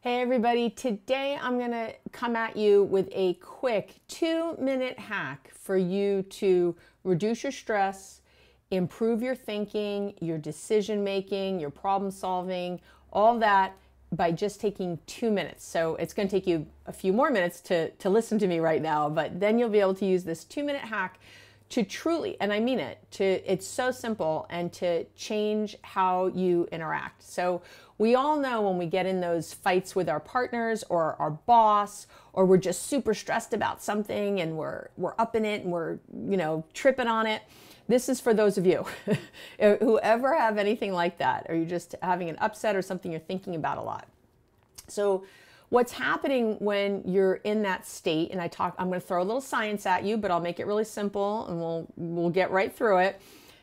Hey everybody, today I'm going to come at you with a quick two minute hack for you to reduce your stress, improve your thinking, your decision making, your problem solving, all that by just taking two minutes. So it's going to take you a few more minutes to, to listen to me right now, but then you'll be able to use this two minute hack to truly, and I mean it, to it's so simple and to change how you interact. So we all know when we get in those fights with our partners or our boss or we're just super stressed about something and we're we're up in it and we're, you know, tripping on it. This is for those of you who ever have anything like that or you're just having an upset or something you're thinking about a lot. So what's happening when you're in that state and i talk i'm going to throw a little science at you but i'll make it really simple and we'll we'll get right through it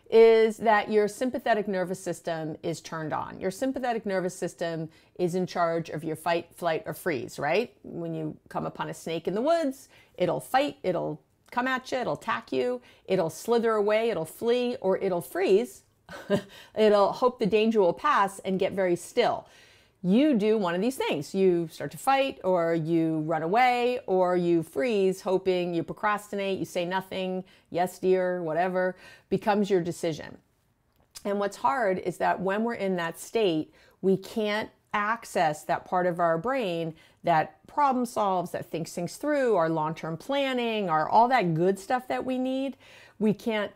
is that your sympathetic nervous system is turned on. Your sympathetic nervous system is in charge of your fight flight or freeze right? When you come upon a snake in the woods it'll fight it'll come at you it'll attack you it'll slither away it'll flee or it'll freeze. It'll hope the danger will pass and get very still you do one of these things. You start to fight, or you run away, or you freeze, hoping, you procrastinate, you say nothing, yes, dear, whatever, becomes your decision. And what's hard is that when we're in that state, we can't access that part of our brain that problem solves, that thinks things through, our long term planning, our all that good stuff that we need. We can't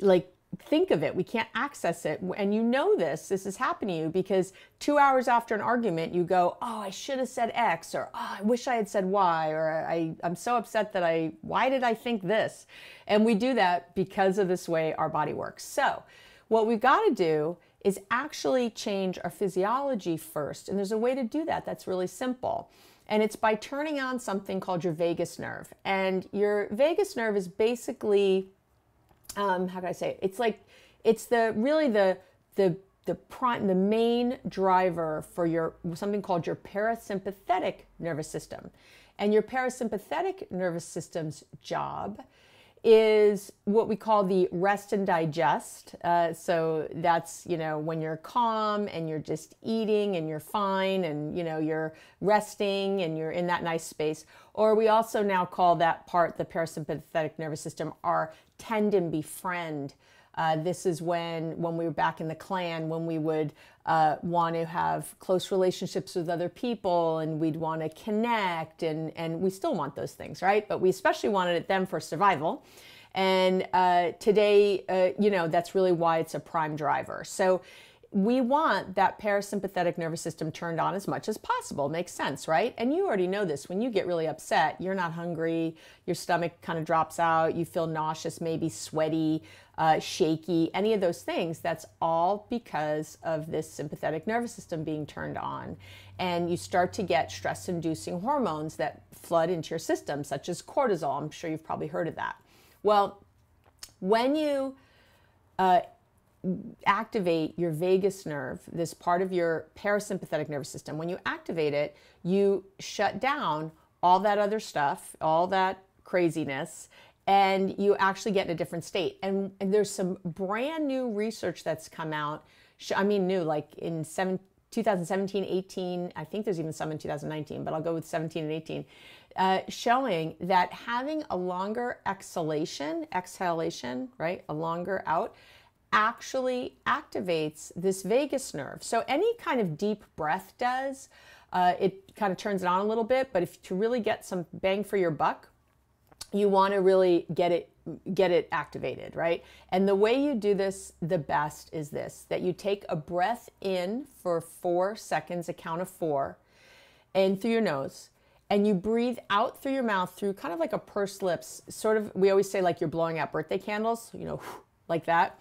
like think of it. We can't access it. And you know this, this is happening to you because two hours after an argument, you go, Oh, I should have said X, or Oh, I wish I had said Y, or I, I'm so upset that I, why did I think this? And we do that because of this way our body works. So, what we've got to do is actually change our physiology first. And there's a way to do that that's really simple. And it's by turning on something called your vagus nerve. And your vagus nerve is basically um, how can I say it? It's like it's the really the the the prime the main driver for your something called your parasympathetic nervous system. And your parasympathetic nervous system's job is what we call the rest and digest. Uh, so that's you know when you're calm and you're just eating and you're fine and you know you're resting and you're in that nice space. Or we also now call that part the parasympathetic nervous system our tend and befriend. Uh, this is when, when we were back in the clan, when we would uh, want to have close relationships with other people and we'd want to connect, and, and we still want those things, right? But we especially wanted it then for survival. And uh, today, uh, you know, that's really why it's a prime driver. So we want that parasympathetic nervous system turned on as much as possible. Makes sense, right? And you already know this. When you get really upset, you're not hungry, your stomach kind of drops out, you feel nauseous, maybe sweaty, uh, shaky, any of those things. That's all because of this sympathetic nervous system being turned on. And you start to get stress inducing hormones that flood into your system, such as cortisol. I'm sure you've probably heard of that. Well, when you uh, activate your vagus nerve, this part of your parasympathetic nervous system, when you activate it, you shut down all that other stuff, all that craziness, and you actually get in a different state. And, and there's some brand new research that's come out. I mean, new, like in seven, 2017, 18, I think there's even some in 2019, but I'll go with 17 and 18, uh, showing that having a longer exhalation, exhalation, right, a longer out, actually activates this vagus nerve. So any kind of deep breath does. Uh, it kind of turns it on a little bit, but if to really get some bang for your buck, you want to really get it get it activated, right? And the way you do this the best is this that you take a breath in for 4 seconds, a count of 4, and through your nose, and you breathe out through your mouth through kind of like a pursed lips, sort of we always say like you're blowing out birthday candles, you know, like that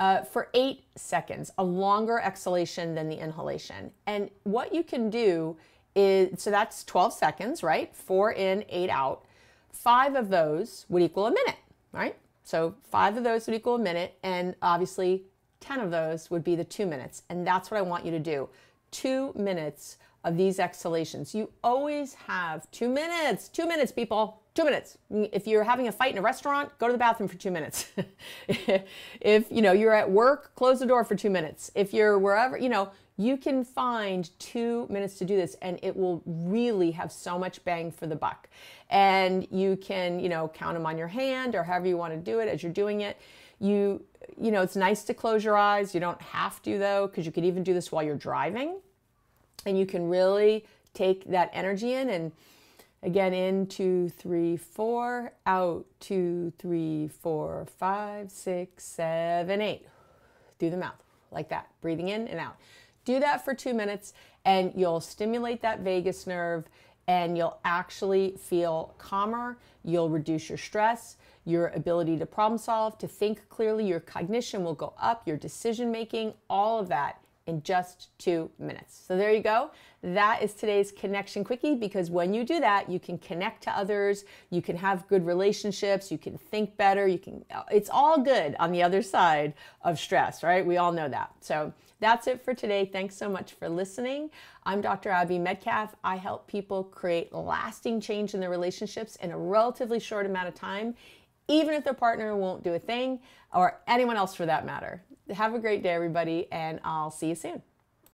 uh, for eight seconds, a longer exhalation than the inhalation. And what you can do is so that's 12 seconds, right? Four in, eight out. Five of those would equal a minute, right? So five of those would equal a minute, and obviously 10 of those would be the two minutes. And that's what I want you to do. Two minutes of these exhalations. You always have two minutes, two minutes, people two minutes. If you're having a fight in a restaurant, go to the bathroom for two minutes. if you know you're at work, close the door for two minutes. If you're wherever, you know, You can find two minutes to do this and it will really have so much bang for the buck. And you can, you know, count them on your hand or however you want to do it as you're doing it. You, you know, it's nice to close your eyes. You don't have to though, because you could even do this while you're driving. And you can really take that energy in and Again, in two, three, four, out two, three, four, five, six, seven, eight. Through the mouth, like that, breathing in and out. Do that for two minutes, and you'll stimulate that vagus nerve, and you'll actually feel calmer. You'll reduce your stress, your ability to problem solve, to think clearly, your cognition will go up, your decision making, all of that in just two minutes. So there you go. That is today's connection quickie because when you do that, you can connect to others, you can have good relationships, you can think better, you can it's all good on the other side of stress, right? We all know that. So that's it for today. Thanks so much for listening. I'm Dr. Abby Medcalf. I help people create lasting change in their relationships in a relatively short amount of time, even if their partner won't do a thing or anyone else for that matter. Have a great day, everybody, and I'll see you soon.